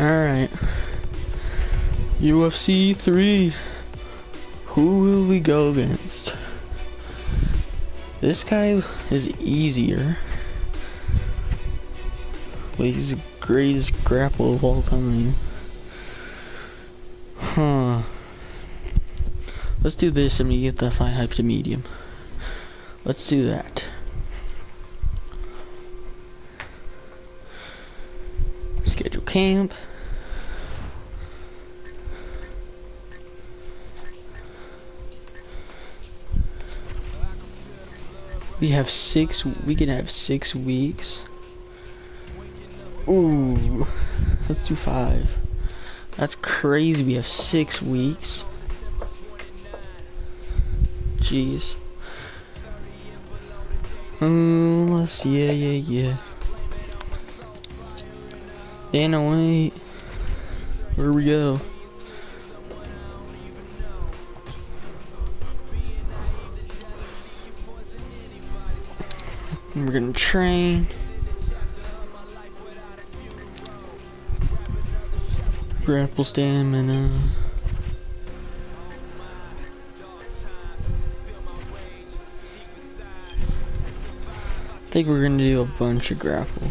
Alright. UFC 3. Who will we go against? This guy is easier. But he's the greatest grapple of all time. Huh. Let's do this and we get the fight hype to medium. Let's do that. Schedule camp. We have six, we can have six weeks. Ooh, let's do five. That's crazy, we have six weeks. Jeez. Um, let's, yeah, yeah, yeah. Dana, wait. Where we go? We're gonna train. Grapple stamina. I think we're gonna do a bunch of grapple.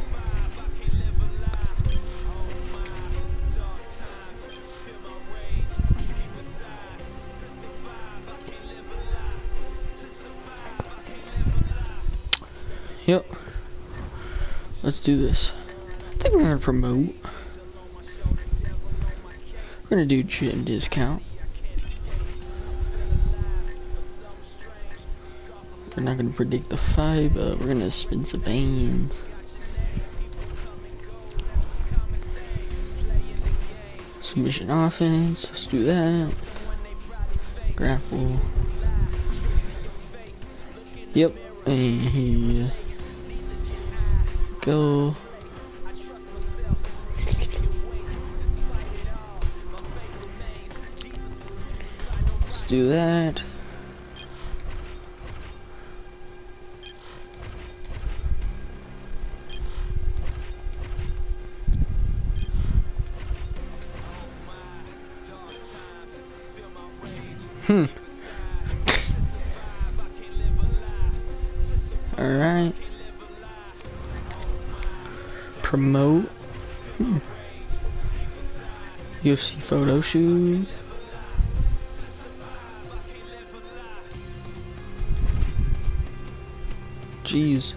Let's do this. I think we're gonna promote. We're gonna do gym discount. We're not gonna predict the fight, but we're gonna spin some veins. Submission offense, let's do that. Grapple. Yep, and go. Let's do that. Hmm. UFC photo shoot. Jeez.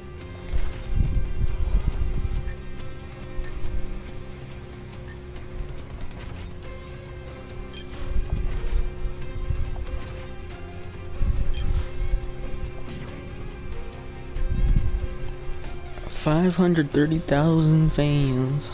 Five hundred thirty thousand fans.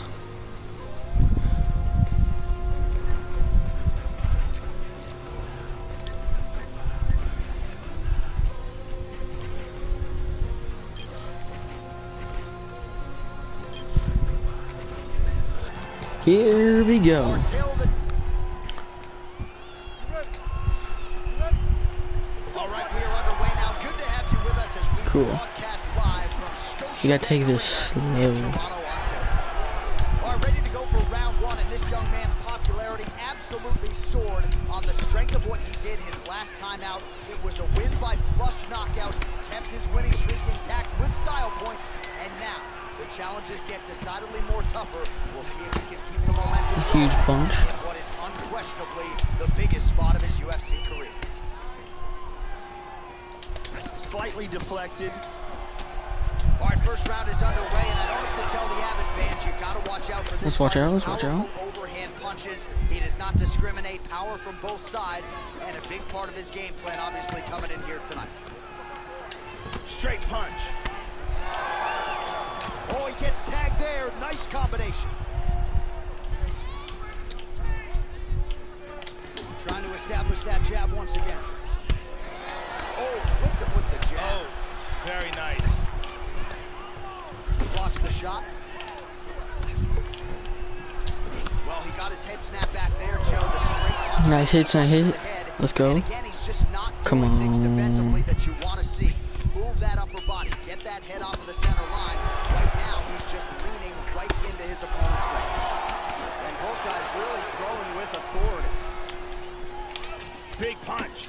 Here we go. Cool. You gotta take this. Are ready to go for round one, and this young man's popularity absolutely soared on the strength of what he did his last time out. It was a win by flush knockout, kept his winning streak intact with style points, and now the challenges get decidedly more tougher. We'll see if he can keep the momentum. Huge punch. What is unquestionably the biggest spot of his UFC career. Slightly deflected. All right, first round is underway, and I don't have to tell the avid fans, you got to watch out for this. Let's watch out, let's watch out. overhand punches. He does not discriminate power from both sides, and a big part of his game plan obviously coming in here tonight. Straight punch. Oh, he gets tagged there. Nice combination. Trying to establish that jab once again. Oh, clipped him with the jab. Oh, very nice. Blocks the shot. Well, he got his head snapped back there, Joe. The straight punch. Nice hit, nice hit. Let's go. Again, he's just not Come doing things on. Big punch.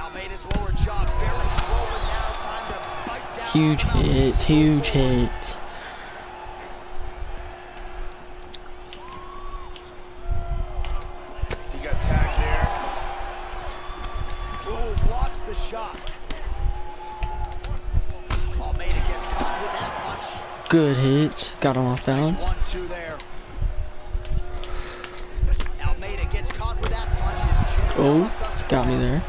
Almeida's lower jaw very swollen now. Time to bite down. Huge hit. Huge hit. He got tagged there. Fool blocks the shot. Almeida gets caught with that punch. Good hit. Got him off balance. Oh, got me there.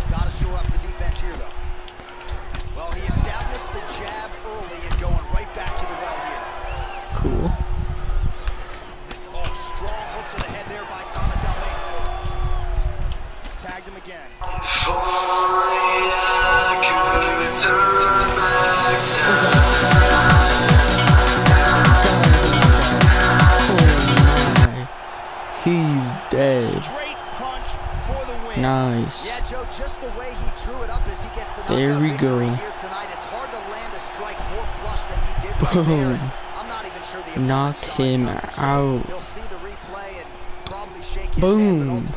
Nice. Yeah, Joe, just the way he drew it up as he gets the there we go. Boom. Right Knocked him out. Boom. Hand,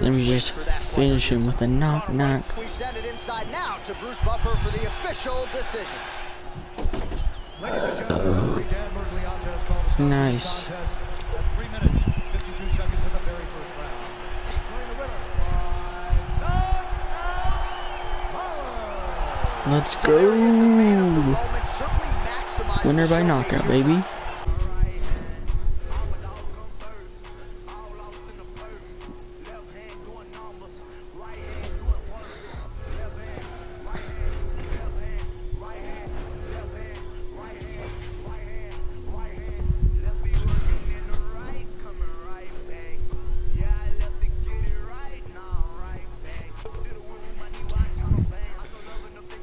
Let me just finish him with a knock knock. We send it inside now to Bruce Buffer for the official decision. Nice. Let's go. Winner by knockout, baby.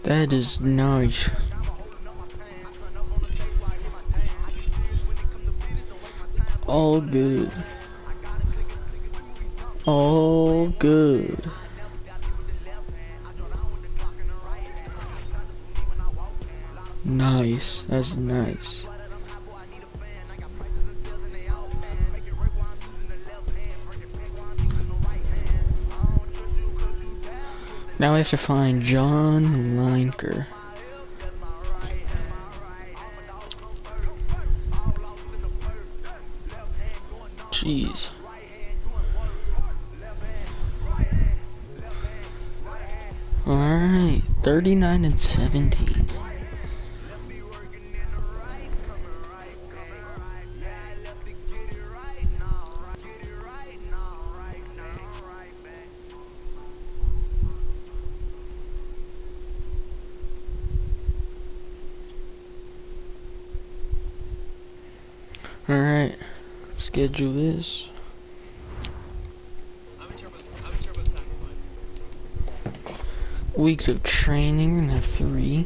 That is nice. All good. All good. Nice. That's nice. Now we have to find John Lineker. Jeez. Alright, 39 and 17. is. Weeks of training, we're gonna have three.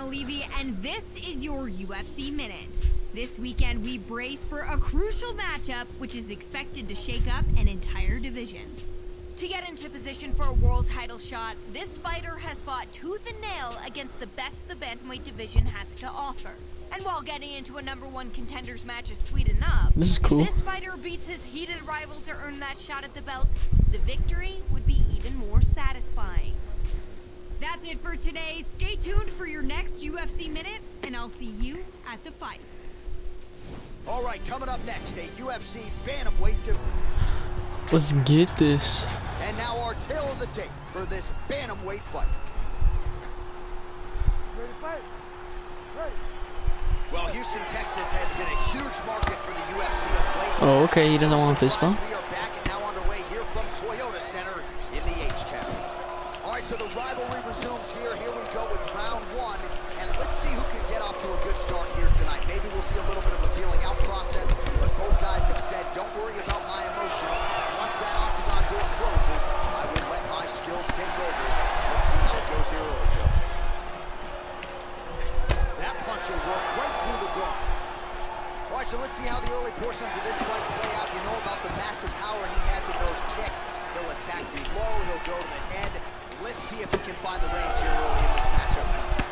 Olivi, and this is your UFC Minute. This weekend, we brace for a crucial matchup, which is expected to shake up an entire division. To get into position for a world title shot, this fighter has fought tooth and nail against the best the bantamweight division has to offer. And while getting into a number one contenders match is sweet enough, This is cool. this fighter beats his heated rival to earn that shot at the belt, the victory would be even more satisfying. That's it for today. Stay tuned for your next UFC Minute, and I'll see you at the fights. All right, coming up next, a UFC bantamweight div- Let's get this. And now our tale of the tape for this bantamweight fight. Ready to fight? Ready. Well, Houston, Texas has been a huge market for the UFC of late. Oh, okay, he doesn't want a fist rivalry resumes here. Here we go with round one. And let's see who can get off to a good start here tonight. Maybe we'll see a little bit of a feeling out process, but both guys have said, don't worry about my emotions. Once that octagon door closes, I will let my skills take over. Let's see how it goes here early, Joe. That punch will work right through the guard. All right, so let's see how the early portions of this fight play out. You know about the massive power he has in those kicks. He'll attack you low, he'll go to the head. Let's see if he can find the range here early in this matchup tonight.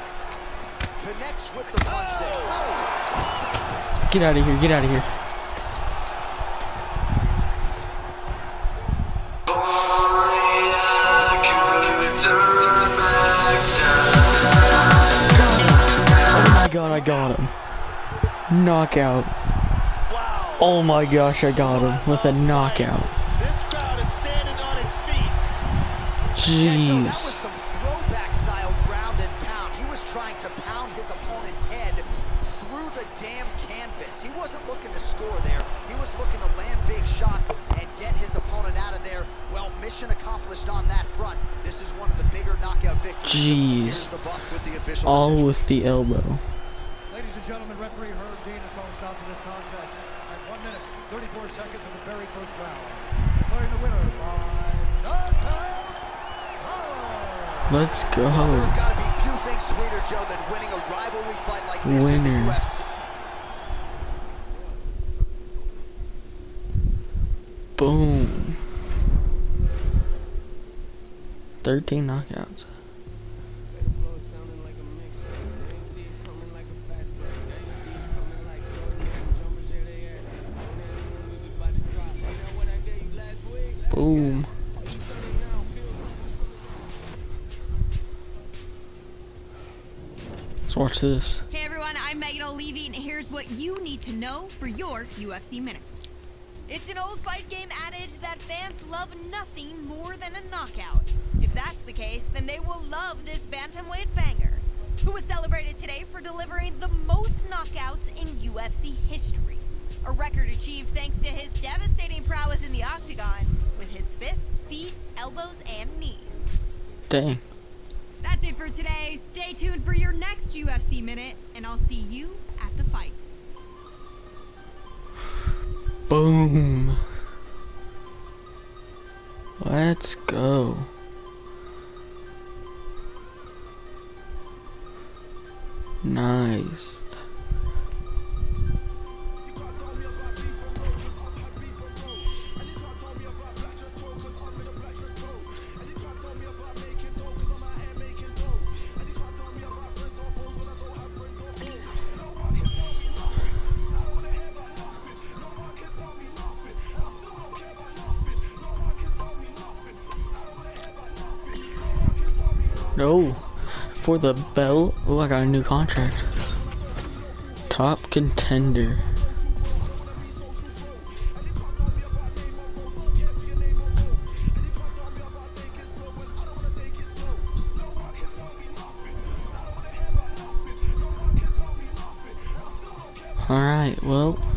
Connects with the punch there. Oh! oh! Get out of here, get out of here. Oh my god, I got him. Knockout. Wow. Oh my gosh, I got him with a knockout. Yeah, that was Jeez. some throwback style ground and pound. He was trying to pound his opponent's head through the damn canvas. He wasn't looking to score there. He was looking to land big shots and get his opponent out of there. Well, mission accomplished on that front. This is one of the bigger knockout victories. Jeez. The buff with the official All decision. with the elbow. Ladies and gentlemen, referee Herb Dean has called a stop to this contest at 1 minute, 34 seconds of the very first round. Declaring the winner by Let's Well, there have go. got to be few things sweeter, Joe, than winning a rivalry fight like this in the Winner. UFC. Boom. 13 knockouts. Watch this. Hey everyone, I'm Megan Olivi, and here's what you need to know for your UFC Minute. It's an old fight game adage that fans love nothing more than a knockout. If that's the case, then they will love this bantamweight banger, who was celebrated today for delivering the most knockouts in UFC history. A record achieved thanks to his devastating prowess in the octagon with his fists, feet, elbows, and knees. Dang. That's it for today. Stay tuned for your next UFC Minute, and I'll see you at the fights. Boom. Let's go. Nice. No. For the belt. Oh, I got a new contract. Top contender. Alright, well.